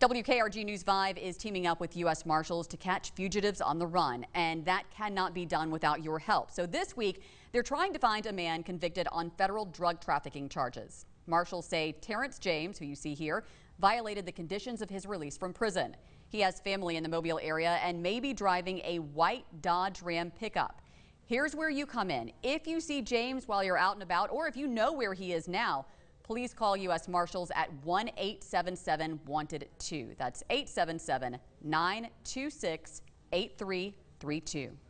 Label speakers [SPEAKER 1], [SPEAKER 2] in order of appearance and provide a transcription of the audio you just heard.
[SPEAKER 1] WKRG News 5 is teaming up with U.S. Marshals to catch fugitives on the run, and that cannot be done without your help. So this week, they're trying to find a man convicted on federal drug trafficking charges. Marshals say Terrance James, who you see here, violated the conditions of his release from prison. He has family in the Mobile area and may be driving a white Dodge Ram pickup. Here's where you come in. If you see James while you're out and about, or if you know where he is now, Please call U.S. Marshals at 1 877 Wanted 2. That's 877 926 8332.